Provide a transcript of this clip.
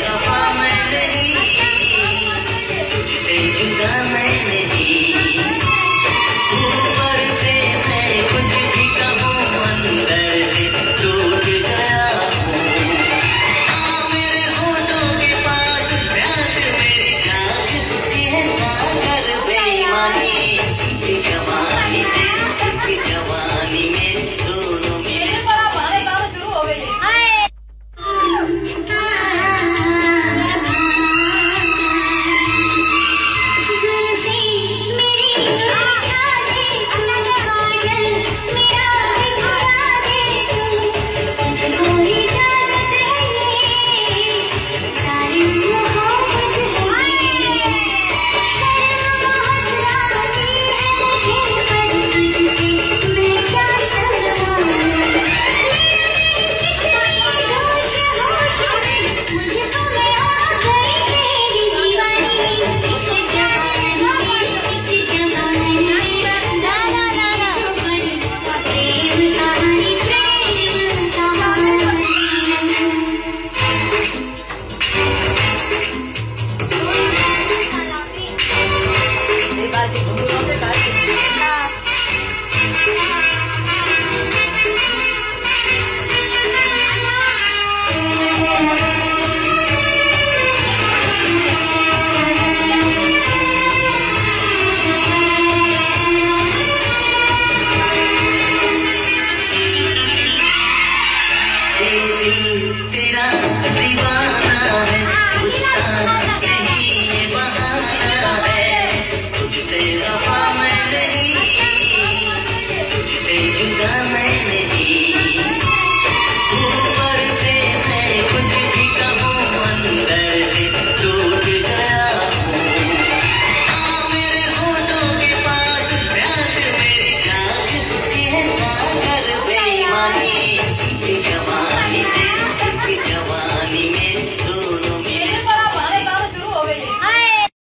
Yeah.